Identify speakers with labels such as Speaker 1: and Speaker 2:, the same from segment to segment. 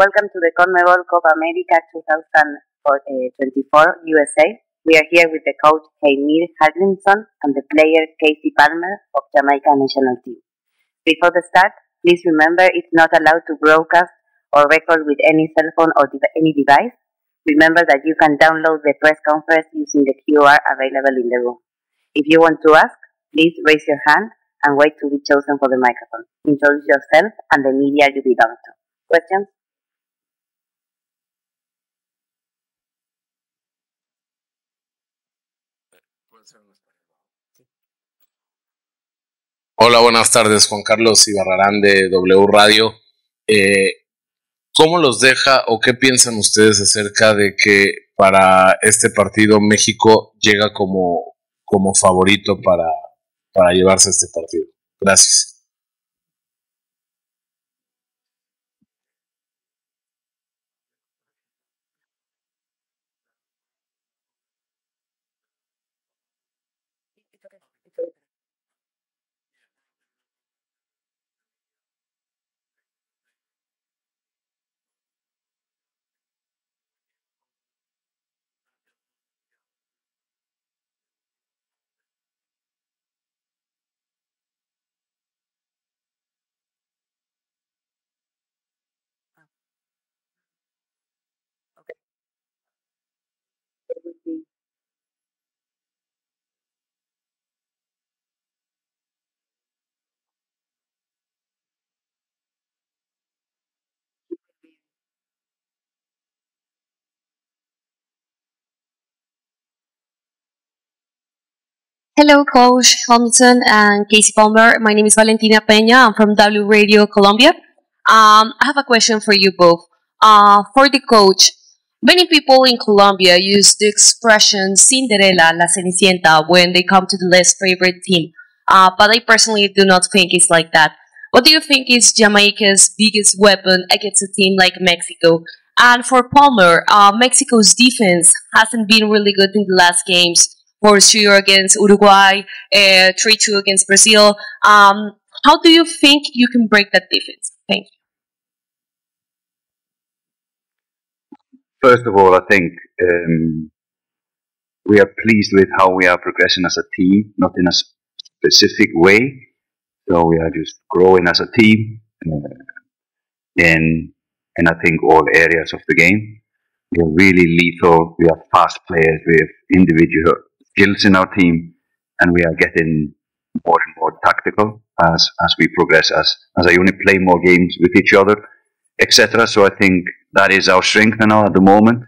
Speaker 1: Welcome to the CONMEBOL Copa America 2024 USA. We are here with the coach Heimir Hallgrímsson and the player Kasey Palmer of Jamaica national team. Before the start, please remember it's not allowed to broadcast or record with any cell phone or any device. Remember that you can download the press conference using the QR available in the room. If you want to ask, please raise your hand and wait to be chosen for the microphone. Introduce yourself and the media you belong to. Questions?
Speaker 2: Hola, buenas tardes, Juan Carlos Ibarrarán de W Radio. Eh, ¿Cómo los deja o qué piensan ustedes acerca de que para este partido México llega como, como favorito para, para llevarse este partido? Gracias. cooker.
Speaker 3: Hello, Coach Hamilton and Kasey Palmer. My name is Valentina Peña. I'm from W Radio Colombia. Um, I have a question for you both. Uh, for the coach, many people in Colombia use the expression Cinderella, la Cenicienta, when they come to the less favorite team. Uh, but I personally do not think it's like that. What do you think is Jamaica's biggest weapon against a team like Mexico? And for Palmer, uh, Mexico's defense hasn't been really good in the last games for sure against Uruguay, uh, 3-2 against Brazil. Um, how do you think you can break that defense? Thank you.
Speaker 4: First of all, I think um, we are pleased with how we are progressing as a team, not in a specific way. So we are just growing as a team uh, in, in I think all areas of the game. We are really lethal. We have fast players. We have individual skills in our team, and we are getting more and more tactical as as we progress, as as a unit, play more games with each other, etc. So I think that is our strength now at the moment.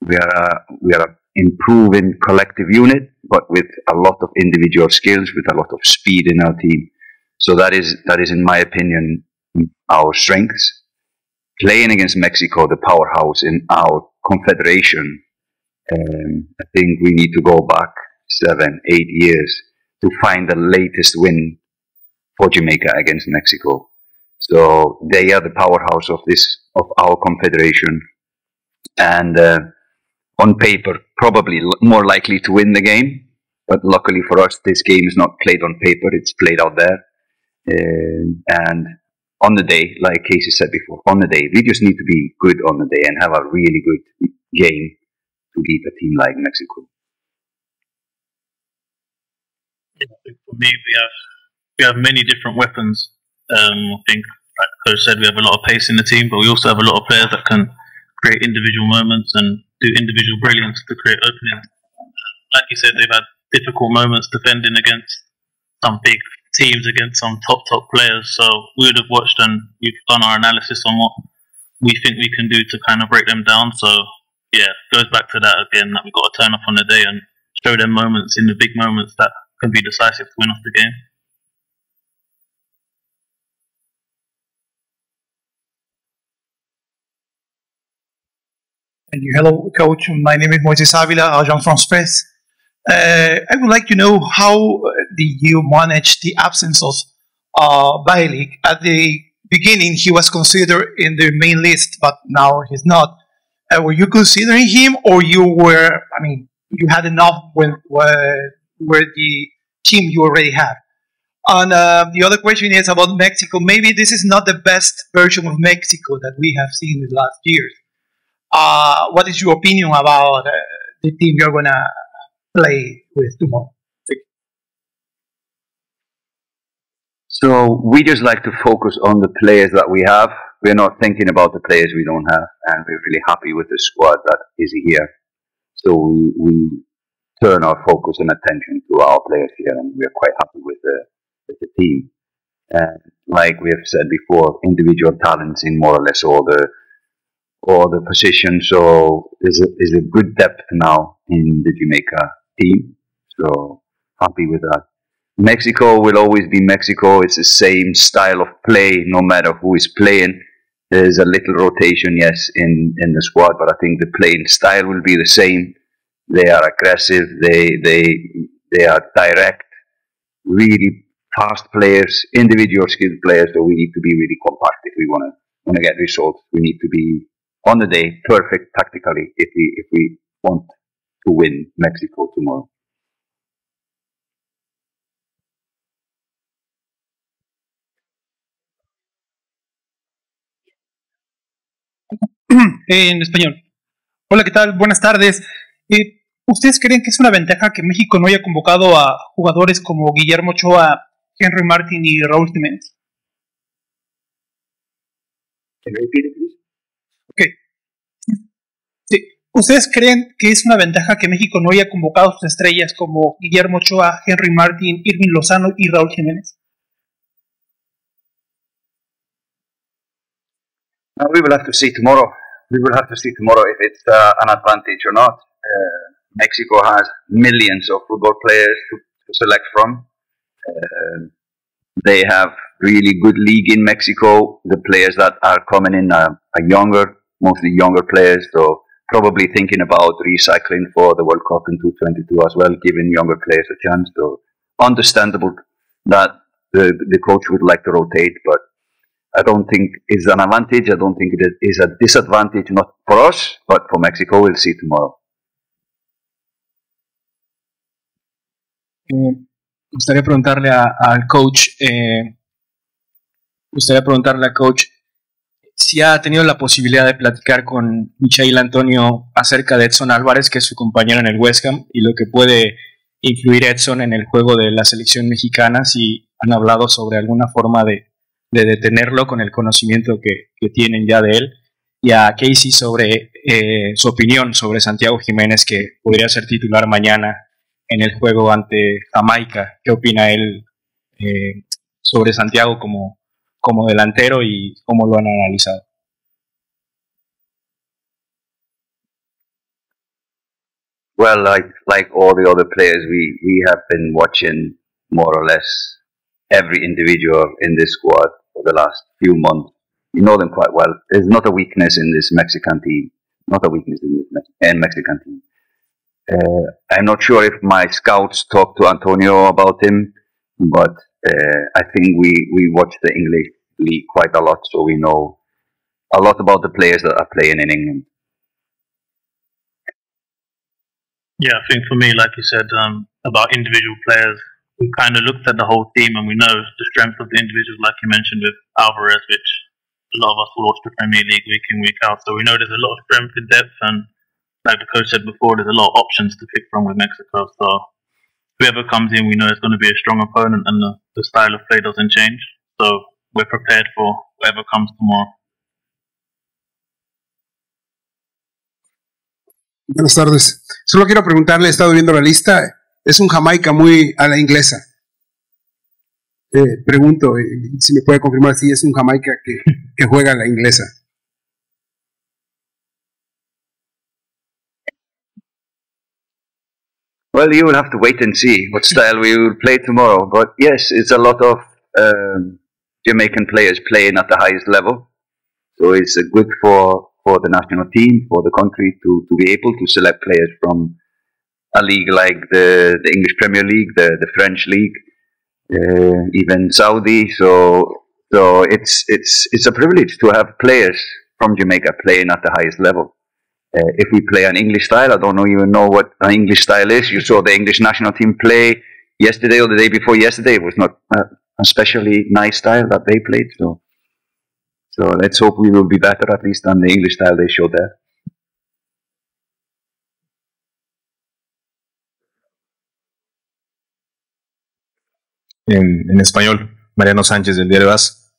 Speaker 4: We are uh, we are improving collective unit, but with a lot of individual skills, with a lot of speed in our team. So that is that is, in my opinion, our strengths. Playing against Mexico, the powerhouse in our confederation, um, I think we need to go back seven, eight years to find the latest win for Jamaica against Mexico. So they are the powerhouse of this of our confederation, and uh, on paper probably more likely to win the game. But luckily for us, this game is not played on paper; it's played out there. Um, and on the day, like Kasey said before, on the day, we just need to be good on the day and have a really good game to a team like Mexico?
Speaker 5: For me, we have we have many different weapons. Um, I think, like Coach said, we have a lot of pace in the team, but we also have a lot of players that can create individual moments and do individual brilliance to create openings. Like you said, they've had difficult moments defending against some big teams, against some top top players. So we would have watched and we've done our analysis on what we think we can do to kind of break them down. So yeah, goes back to that again that we've got to turn up on the day and show them moments in the big moments that can be decisive to win off the game.
Speaker 6: Thank you. Hello, coach. My name is Moises Avila, Agence France Presse. Uh, I would like to know how did you manage the absence of uh, Bailey? At the beginning, he was considered in the main list, but now he's not uh, were you considering him, or you were? I mean, you had enough with where, the team you already have. And uh, the other question is about Mexico. Maybe this is not the best version of Mexico that we have seen in the last years. Uh, what is your opinion about uh, the team you're gonna play with tomorrow?
Speaker 4: So we just like to focus on the players that we have. We're not thinking about the players we don't have, and we're really happy with the squad that is here. So we, we turn our focus and attention to our players here, and we're quite happy with the with the team. And like we have said before, individual talents in more or less all the all the positions. So there's a, there's a good depth now in the Jamaica team. So happy with that. Mexico will always be Mexico. It's the same style of play, no matter who is playing. There's a little rotation, yes, in, in the squad, but I think the playing style will be the same. They are aggressive. They they they are direct, really fast players, individual skilled players. So we need to be really compact if we want to want to get results. We need to be on the day perfect tactically if we if we want to win Mexico tomorrow.
Speaker 6: En español. Hola, ¿qué tal? Buenas tardes. Eh, ¿Ustedes creen que es una ventaja que México no haya convocado a jugadores como Guillermo Ochoa, Henry Martin y Raúl Jiménez? Ok. Sí. ¿Ustedes creen que es una ventaja que México no haya convocado a sus estrellas como Guillermo Ochoa, Henry Martin, Irving Lozano y Raúl Jiménez?
Speaker 4: We will have to see tomorrow. We will have to see tomorrow if it's uh, an advantage or not. Uh, Mexico has millions of football players to, to select from. Uh, they have really good league in Mexico. The players that are coming in are, are younger, mostly younger players. So probably thinking about recycling for the World Cup in 2022 as well, giving younger players a chance. So understandable that the, the coach would like to rotate, but I don't think it's an advantage. I don't think it is a disadvantage, not for us, but for Mexico. We'll see tomorrow.
Speaker 7: Eh, gustaría preguntarle a, al coach, eh, gustaría preguntarle al coach si ha tenido la posibilidad de platicar con Michael Antonio acerca de Edson Álvarez, que es su compañero en el West Ham, y lo que puede influir Edson en el juego de la selección mexicana, si han hablado sobre alguna forma de, de detenerlo con el conocimiento que, que, tienen ya de él, y a Casey sobre eh, su opinión sobre Santiago Jiménez, que podría ser titular mañana en el juego ante Jamaica. ¿Qué opina él eh, sobre Santiago como, como delantero y cómo lo han analizado?
Speaker 4: Well, like like all the other players, we, we have been watching more or less every individual in this squad for the last few months. You know them quite well. There's not a weakness in this Mexican team. Not a weakness in this Me- Mexican team. Uh, I'm not sure if my scouts talked to Antonio about him, but uh, I think we, we watch the English league quite a lot, so we know a lot about the players that are playing in England.
Speaker 5: Yeah, I think for me, like you said, um, about individual players, we kind of looked at the whole team and we know the strength of the individuals, like you mentioned with Alvarez, which a lot of us watch the Premier League week in, week out. So we know there's a lot of strength in depth and like the coach said before, there's a lot of options to pick from with Mexico. So whoever comes in, we know it's going to be a strong opponent, and the, the style of play doesn't change. So we're prepared for whoever comes tomorrow.
Speaker 8: Buenas tardes. Solo quiero preguntarle, he estado viendo la lista, es un Jamaica muy a la inglesa. Eh, pregunto eh, si me puede confirmar si es un Jamaica que, que juega a la inglesa.
Speaker 4: Well, you will have to wait and see what style we will play tomorrow. But yes, it's a lot of um, Jamaican players playing at the highest level. So it's uh, good for, for the national team, for the country to, to be able to select players from a league like the, the English Premier League, the, the French League, uh, even Saudi. So so it's it's it's a privilege to have players from Jamaica playing at the highest level. Uh, if we play an English style, I don't know even know what an English style is. You saw the English national team play yesterday or the day before yesterday it was not a especially nice style that they played. So, so let's hope we will be better at least than the English style they showed there.
Speaker 9: En, español, Mariano Sánchez del Diario AS.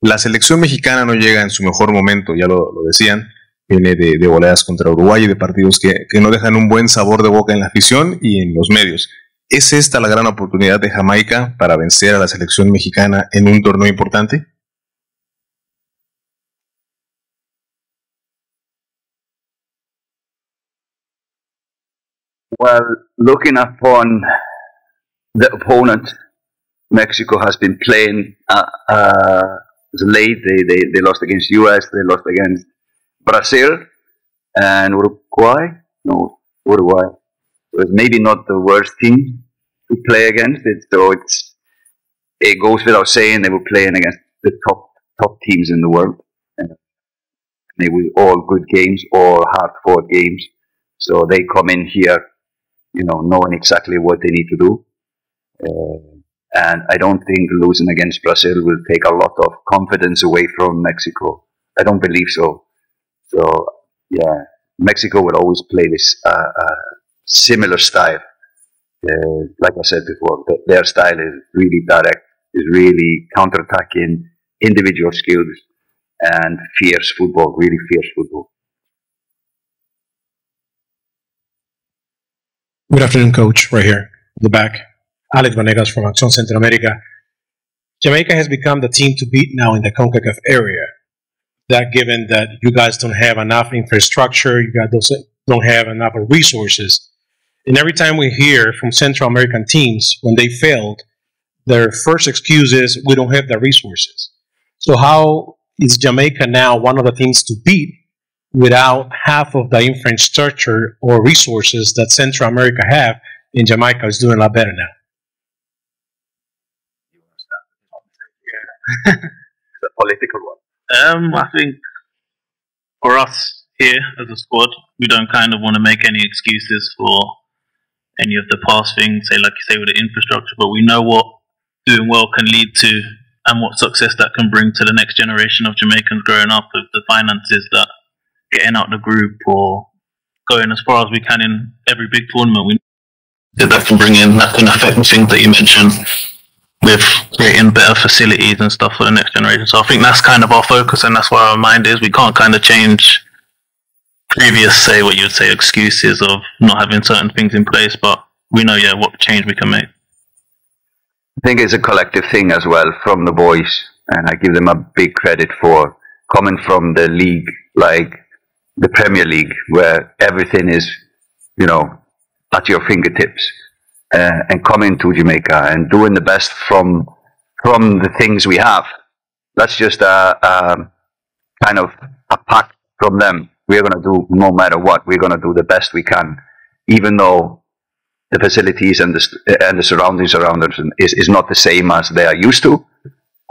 Speaker 9: La selección mexicana no llega en su mejor momento, ya lo, decían, viene de, de, contra Uruguay y de partidos que, que, no dejan un buen sabor de boca en la afición y en los medios. ¿Es esta la gran oportunidad de Jamaica para vencer a la selección mexicana en un torneo importante?
Speaker 4: Well, looking upon the opponent, Mexico has been playing uh, uh, late. They, they, they lost against US, they lost against Brazil and Uruguay. No, Uruguay was maybe not the worst team to play against. It, so it's it goes without saying they were playing against the top top teams in the world. And they were all good games, all hard fought games. So they come in here, you know, knowing exactly what they need to do. Uh, and I don't think losing against Brazil will take a lot of confidence away from Mexico. I don't believe so. So yeah, Mexico will always play this uh, uh, similar style. Uh, like I said before, th- their style is really direct, is really counter-attacking, individual skills, and fierce football, really fierce football.
Speaker 10: Good afternoon, coach. Right here, in the back. Alex Vanegas from Acción Centroamérica. Jamaica has become the team to beat now in the CONCACAF area. That given that you guys don't have enough infrastructure, you guys don't have enough resources, and every time we hear from Central American teams when they failed, their first excuse is we don't have the resources. So how is Jamaica now one of the teams to beat without half of the infrastructure or resources that Central America have? And Jamaica is doing a lot better now.
Speaker 4: The political one.
Speaker 5: Um, I think for us here as a squad, we don't kind of want to make any excuses for any of the past things, say like you say with the infrastructure, but we know what doing well can lead to and what success that can bring to the next generation of Jamaicans growing up with the finances that getting out the group or going as far as we can in every big tournament we that can bring in that can affect things that you mentioned with creating better facilities and stuff for the next generation. So I think that's kind of our focus and that's where our mind is. We can't kind of change previous, say what you'd say, excuses of not having certain things in place, but we know, yeah, what change we can make.
Speaker 4: I think it's a collective thing as well from the boys, and I give them a big credit for coming from the league like the Premier League, where everything is, you know, at your fingertips, uh, and coming to Jamaica and doing the best from from the things we have. That's just a, a kind of a pact from them we're going to do no matter what. We're going to do the best we can, even though the facilities and the and the surroundings around us is, is not the same as they are used to.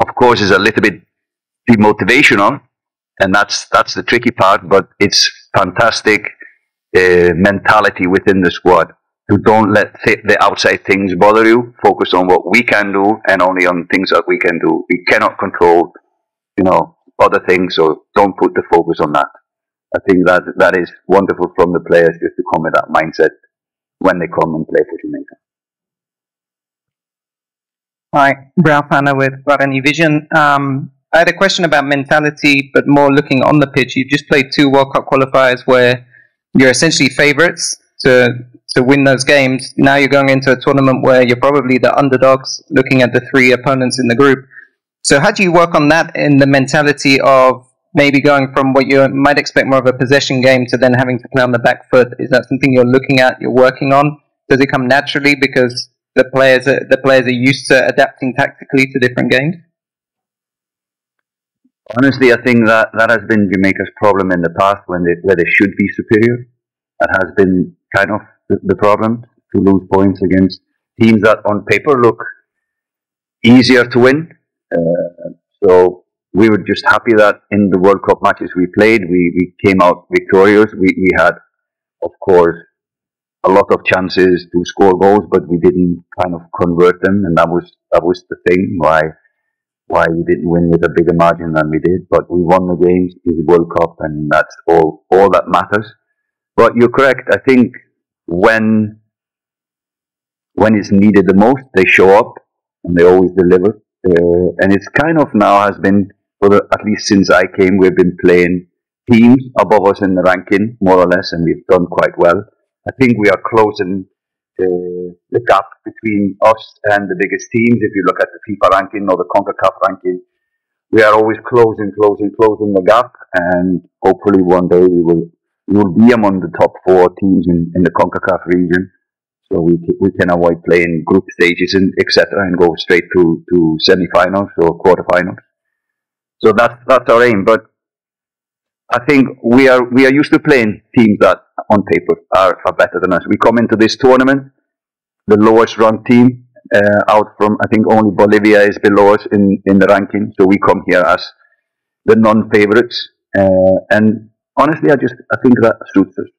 Speaker 4: Of course, it's a little bit demotivational, and that's that's the tricky part. But it's fantastic uh, mentality within the squad to don't let th- the outside things bother you. Focus on what we can do and only on things that we can do. We cannot control, you know, other things, so don't put the focus on that. I think that that is wonderful from the players just to come with that mindset when they come and play for Jamaica.
Speaker 11: Hi, Ralph Hanna with Guarani Vision. Um, I had a question about mentality, but more looking on the pitch. You've just played two World Cup qualifiers where you're essentially favourites to to win those games. Now you're going into a tournament where you're probably the underdogs, looking at the three opponents in the group. So how do you work on that in the mentality of maybe going from what you might expect more of a possession game to then having to play on the back foot? Is that something you're looking at, you're working on? Does it come naturally because the players are, the players are used to adapting tactically to different games?
Speaker 4: Honestly, I think that that has been Jamaica's problem in the past when they where they should be superior. That has been kind of the, problem to lose points against teams that on paper look easier to win. Uh, so we were just happy that in the World Cup matches we played, we, we came out victorious. We, we had, of course, a lot of chances to score goals, but we didn't kind of convert them, and that was that was the thing why why we didn't win with a bigger margin than we did. But we won the games, it's the World Cup, and that's all all that matters. But you're correct. I think when when it's needed the most, they show up and they always deliver. Uh, and it's kind of now has been for the, at least since I came, we've been playing teams above us in the ranking more or less, and we've done quite well. I think we are closing the, the gap between us and the biggest teams. If you look at the FIFA ranking or the CONCACAF ranking, we are always closing, closing, closing the gap, and hopefully one day we will we will be among the top four teams in, in the CONCACAF region. So we we can avoid playing group stages and etc. and go straight to to semi-finals or quarterfinals. So that's that's our aim. But I think we are we are used to playing teams that on paper are, are better than us. We come into this tournament, the lowest ranked team uh, out from I think only Bolivia is below us in in the ranking. So we come here as the non-favorites, uh, and honestly, I just I think that suits us.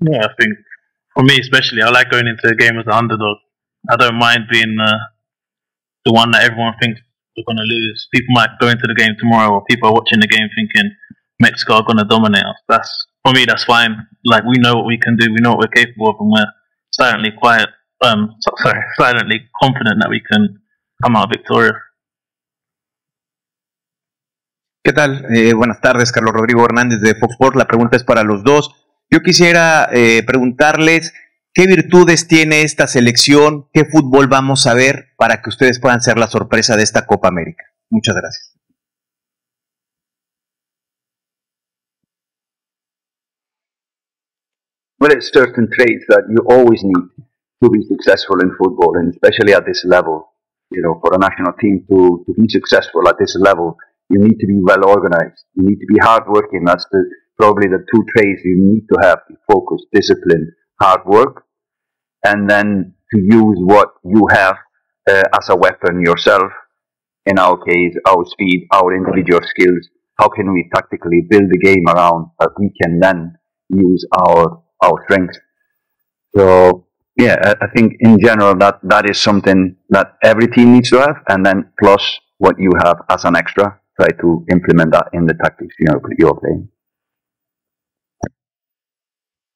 Speaker 5: Yeah, I think for me especially, I like going into a game as an underdog. I don't mind being uh, the one that everyone thinks we're going to lose. People might go into the game tomorrow, or people are watching the game thinking Mexico are going to dominate us. That's for me. That's fine. Like we know what we can do. We know what we're capable of, and we're silently quiet. Um, sorry, silently confident that we can come out victorious.
Speaker 12: ¿Qué tal? Eh, buenas tardes, Carlos Rodrigo Hernández de Fox Sports. La pregunta es para los dos. Yo quisiera eh, preguntarles qué virtudes tiene esta selección, qué fútbol vamos a ver para que ustedes puedan ser la sorpresa de esta Copa América. Muchas gracias.
Speaker 4: Well, it's certain traits that you always need to be successful in football, and especially at this level. You know, for a national team to, to be successful at this level, you need to be well organized. You need to be hardworking. That's the probably the two traits you need to have: focus, discipline, hard work, and then to use what you have uh, as a weapon yourself. In our case, our speed, our individual skills. How can we tactically build the game around that we can then use our our strengths? So yeah, I, I think in general that that is something that every team needs to have, and then plus what you have as an extra, try to implement that in the tactics you know you're playing.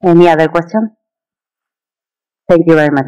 Speaker 1: Any other question? Thank you very much.